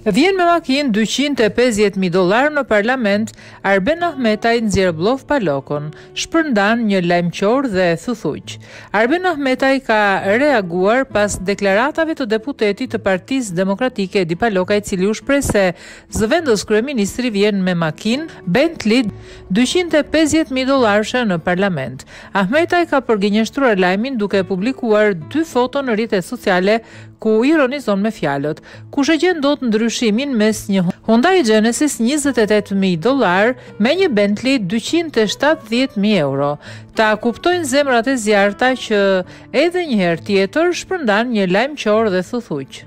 Vjen me makinë 250 mijë dollarë në parlament, Arben Ahmetaj nxjerr blof Palokën, shpërndanë një lajm qorr dhe thuthuq. Arben Ahmetaj ka reaguar pas deklaratave të deputetit të Partisë Demokratike Edi Paloka i cili u shpreh se Zëvendëskryeministri vjen me makinë Bentley dyqind e pesëdhjetë mijë dollarëshe në parlament. Ahmetaj ka përgënjeshtruar lajmin duke publikuar dy foto në rrjetet sociale ku ironizon me fjalët, Kush e gjen dot ndryshimin mes një Hyundai Genesis njëzet e tetë mijë dollarë me një Bentley dyqind e shtatëdhjetë mijë euro? Ta kuptojnë zemrat e zjarrta që edhe një herë tjetër shpërndanë një lajm qorr dhe thuthuq.